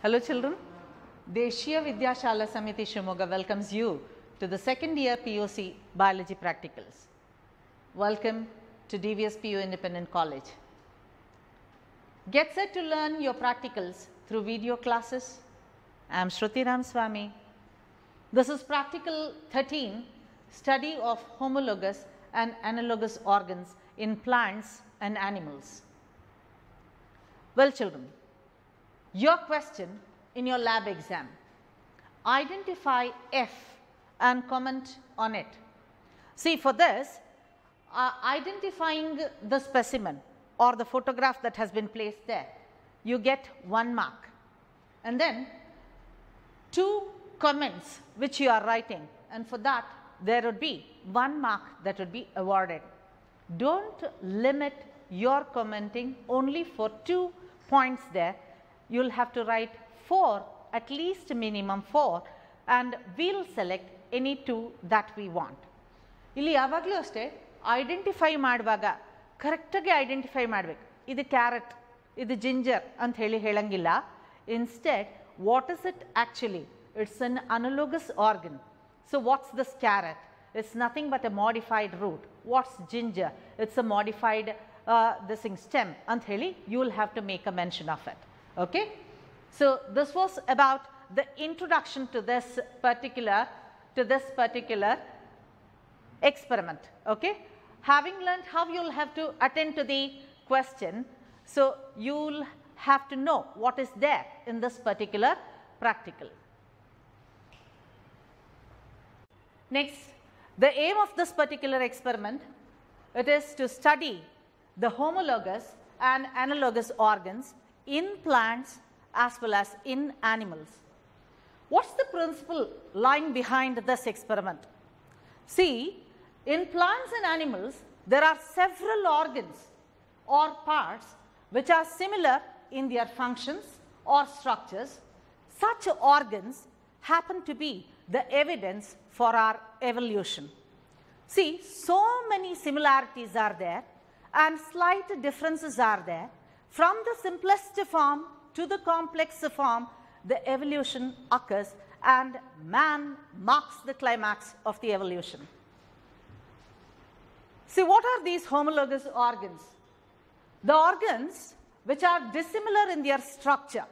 Hello children. Deshiya Vidyashala Samiti Shimoga welcomes you to the second year PUC Biology Practicals. Welcome to DVS PU Independent College. Get set to learn your practicals through video classes. I am Shruti Ramaswamy. This is practical 13 study of homologous and analogous organs in plants and animals. Well children, your question in your lab exam, identify F and comment on it. See for this, uh, identifying the specimen or the photograph that has been placed there, you get one mark and then two comments which you are writing and for that there would be one mark that would be awarded. Don't limit your commenting only for two points there You will have to write four, at least minimum four and we will select any two that we want. ಇಲ್ಲಿ ಯಾವಾಗಲೂ ಅಷ್ಟೇ identify ಮಾಡುವಾಗ ಕರೆಕ್ಟಾಗಿ identify ಮಾಡಬೇಕು ಇದು carrot ಇದು ginger ಅಂತ ಹೇಳಿ ಹೇಳಂಗಿಲ್ಲ instead what is it actually it's an ಅನಲೋಗಸ್ organ so what's this carrot it's nothing but A modified root what's ginger it's a modified this ಇಂಗ್ stem ಅಂತ ಹೇಳಿ you will have to make a mention of it Okay. So, this was about the introduction to this particular to this particular experiment. Okay. Having learned how you will have to attend to the question, so you will have to know what is there in this particular practical. Next, the aim of this particular experiment, it is to study the homologous and analogous organs in plants as well as in animals. What's the principle lying behind this experiment? See, in plants and animals, there are several organs or parts which are similar in their functions or structures. Such organs happen to be the evidence for our evolution. See, so many similarities are there and slight differences are there. From the simplest form to the complex form, the evolution occurs and man marks the climax of the evolution. See, what are these homologous organs? The organs which are dissimilar in their structure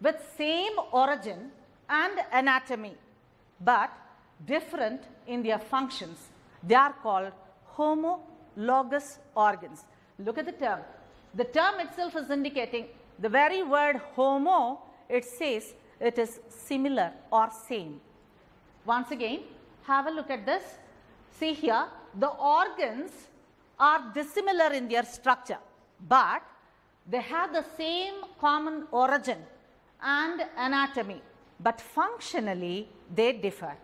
with same origin and anatomy but different in their functions. They are called homologous organs. Look at the term. The term itself is indicating the very word homo it says it is similar or same. Once again, have a look at this. See here, the organs are dissimilar in their structure, but they have the same common origin and anatomy, but functionally they differ.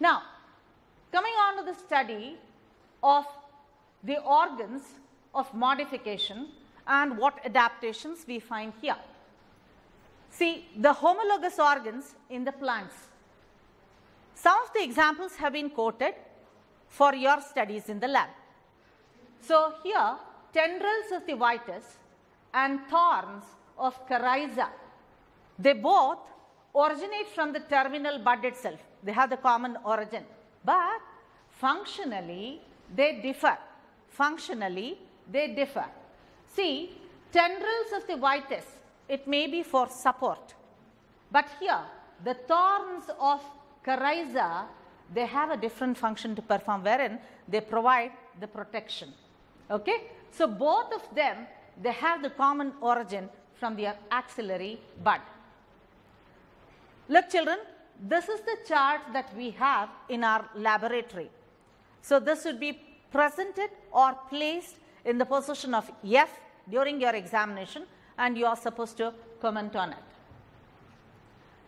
Now, coming on to the study of the organs of modification and what adaptations we find here. See the homologous organs in the plants. Some of the examples have been quoted for your studies in the lab. So here tendrils of the vitis and thorns of Carissa, they both originate from the terminal bud itself. They have the common origin, but functionally they differ. Functionally they differ. See, tendrils of the vitis, it may be for support. But here, the thorns of Carissa, they have a different function to perform wherein they provide the protection. Okay? So, both of them, they have the common origin from their axillary bud. Look children, this is the chart that we have in our laboratory. So, this would be presented or placed in the position of F during your examination and you are supposed to comment on it.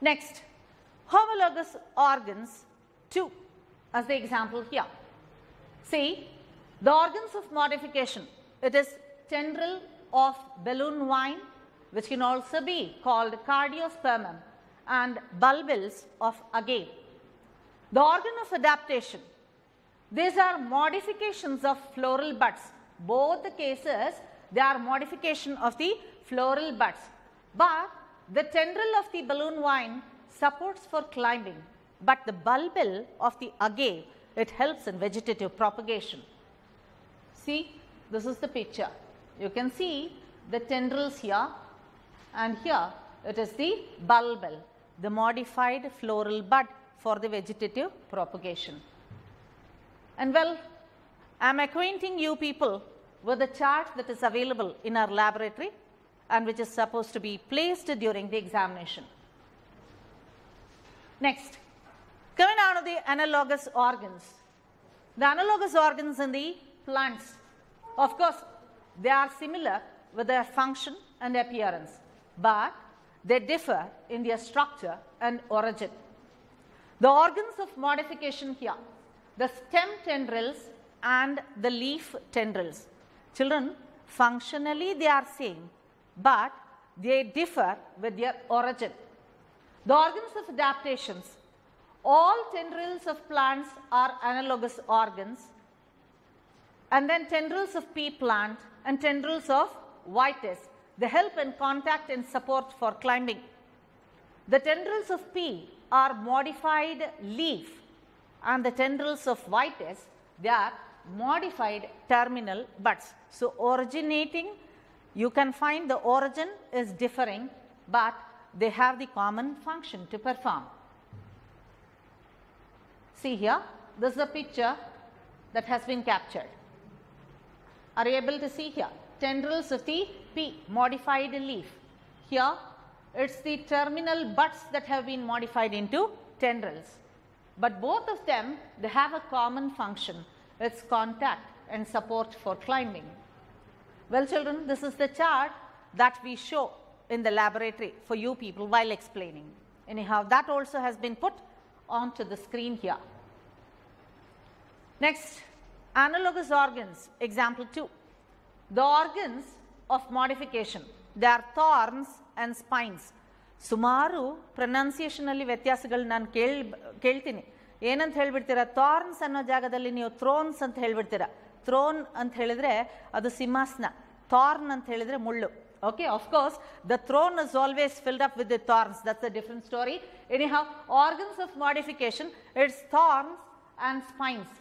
Next, homologous organs 2 as the example here. See, the organs of modification, it is tendril of balloon vine which can also be called cardiospermum and bulbils of agave. The organ of adaptation, these are modifications of floral buds. Both the cases, they are modification of the floral buds. But the tendril of the balloon vine supports for climbing, but the bulbil of the agave, it helps in vegetative propagation. See, this is the picture. You can see the tendrils here and here it is the bulbil, the modified floral bud for the vegetative propagation. And well, I am acquainting you people with the chart that is available in our laboratory and which is supposed to be placed during the examination. Next, coming on to the analogous organs. The analogous organs in the plants, of course, they are similar with their function and appearance, but they differ in their structure and origin. The organs of modification here, the stem tendrils and the leaf tendrils. Children, functionally they are same, but they differ with their origin. The organs of adaptations, all tendrils of plants are analogous organs and then tendrils of pea plant and tendrils of vitis. They help in contact and support for climbing. The tendrils of pea are modified leaf and the tendrils of vitis, they are modified terminal buds. So, originating you can find the origin is differing, but they have the common function to perform. See here, this is a picture that has been captured. Are you able to see here? Tendrils of the P modified leaf. Here, it is the terminal buds that have been modified into tendrils. But both of them, they have a common function It is contact and support for climbing. Well children, this is the chart that we show in the laboratory for you people while explaining. Anyhow, that also has been put onto the screen here. Next, analogous organs, example 2. The organs of modification, they are thorns and spines. ಸುಮಾರು ಪ್ರೊನೌನ್ಸಿಯೇಷನಲ್ಲಿ ವ್ಯತ್ಯಾಸಗಳು ನಾನು ಕೇಳ್ ಕೇಳ್ತೀನಿ ಏನಂತ ಹೇಳ್ಬಿಡ್ತೀರಾ thorns ಅನ್ನೋ ಜಾಗದಲ್ಲಿ ನೀವು Thrones ಅಂತ ಹೇಳ್ಬಿಡ್ತೀರಾ ಥ್ರೋನ್ ಅಂತ ಹೇಳಿದ್ರೆ ಅದು ಸಿಂಹಾಸನ ಥಾರ್ನ್ ಅಂತ ಹೇಳಿದ್ರೆ ಮುಳ್ಳು Okay, of course, the throne is always filled up with the thorns. That's a different story. Anyhow, organs of modification, it's thorns and spines.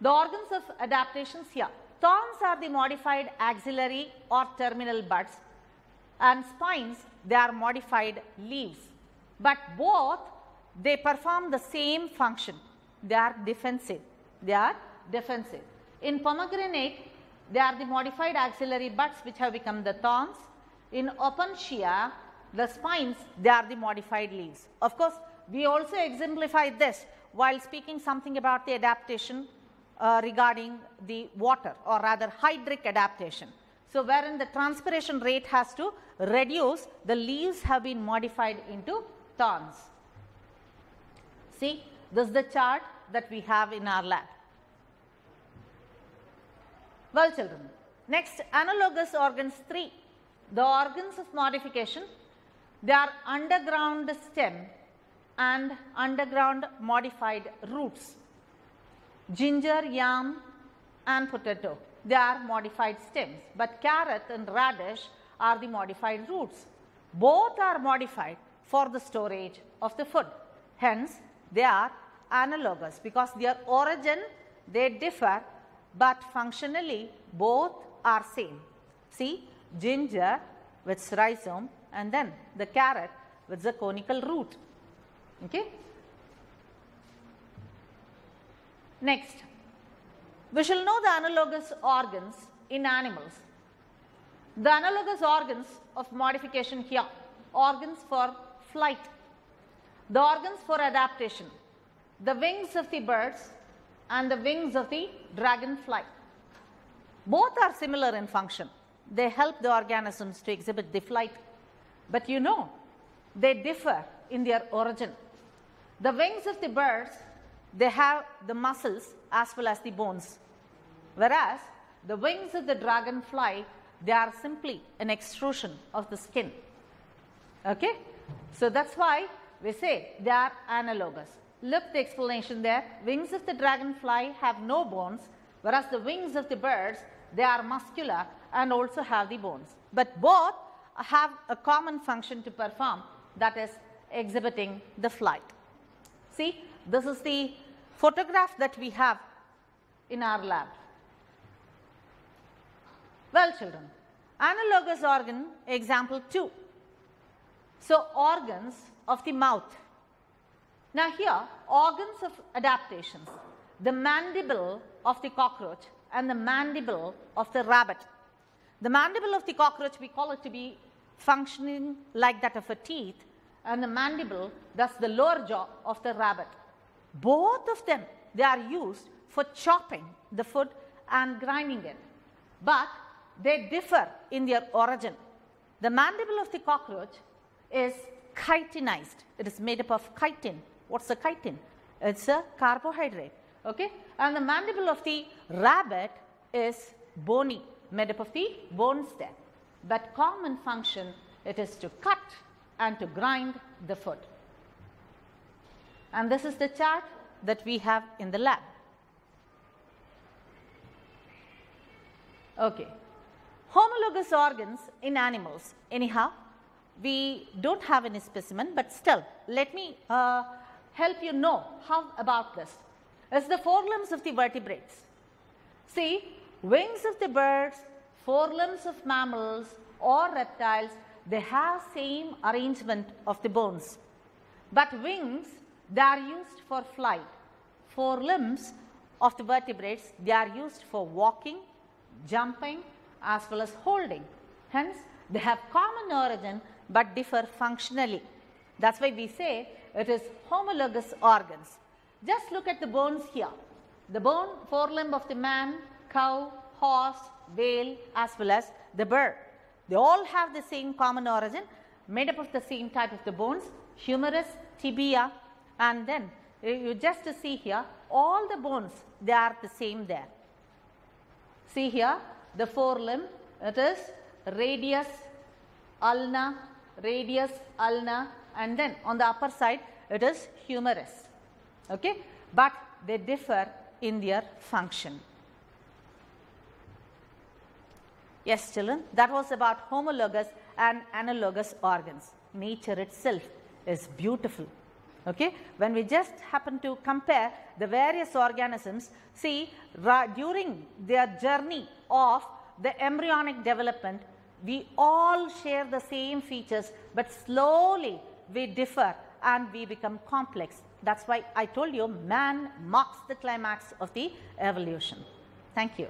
The organs of adaptations here. Thorns are the modified axillary or terminal buds and spines, they are modified leaves. But both, they perform the same function. They are defensive. They are defensive. In pomegranate, they are the modified axillary buds which have become the thorns. In opuntia, the spines, they are the modified leaves. Of course, we also exemplified this while speaking something about the adaptation uh, regarding the water or rather hydric adaptation. So, wherein the transpiration rate has to reduce, the leaves have been modified into thorns. See, this is the chart that we have in our lab. Well children, next analogous organs 3. The organs of modification, they are underground stem and underground modified roots. Ginger, yam and potato, they are modified stems, but carrot and radish are the modified roots. Both are modified for the storage of the food. Hence, they are analogous because their origin they differ but functionally both are same. See ginger with rhizome and then the carrot with the conical root. Okay. Next, we shall know the analogous organs in animals. The analogous organs of modification here, organs for flight, the organs for adaptation, the wings of the birds and the wings of the dragonfly. Both are similar in function. They help the organisms to exhibit the flight. But you know, they differ in their origin. The wings of the birds, they have the muscles as well as the bones. Whereas the wings of the dragonfly, they are simply an extrusion of the skin. Okay? So that's why we say they are analogous. Look the explanation there. Wings of the dragonfly have no bones, whereas the wings of the birds, they are muscular and also have the bones. But both have a common function to perform that is exhibiting the flight. See, this is the photograph that we have in our lab. Well children, analogous organ example 2. So, organs of the mouth. Now here organs of adaptations, the mandible of the cockroach and the mandible of the rabbit. The mandible of the cockroach we call it to be functioning like that of a teeth and the mandible thus the lower jaw of the rabbit. Both of them they are used for chopping the food and grinding it. But they differ in their origin. The mandible of the cockroach is chitinized. It is made up of chitin. What's the chitin? It's a carbohydrate. Okay? And the mandible of the rabbit is bony, made up of the bone stem. But common function, it is to cut and to grind the food. And this is the chart that we have in the lab. Okay. Homologous organs in animals. Anyhow, we don't have any specimen, but still, let me uh, help you know how about this. It's the forelimbs of the vertebrates. See, wings of the birds, forelimbs of mammals or reptiles, they have same arrangement of the bones. But wings, they are used for flight. Forelimbs of the vertebrates, they are used for walking, jumping as well as holding. Hence, they have common origin but differ functionally. That is why we say it is homologous organs. Just look at the bones here. The bone forelimb of the man, cow, horse, whale as well as the bird. They all have the same common origin made up of the same type of the bones, humerus, tibia and then eh, you just see here all the bones they are the same there. See here the forelimb it is radius, ulna, radius, ulna and then on the upper side it is humerus. Okay? But they differ in their function. Yes children, that was about homologous and analogous organs. Nature itself is beautiful. Okay? When we just happen to compare the various organisms, see during their journey of the embryonic development, we all share the same features, but slowly we differ and we become complex. That is why I told you man marks the climax of the evolution. Thank you.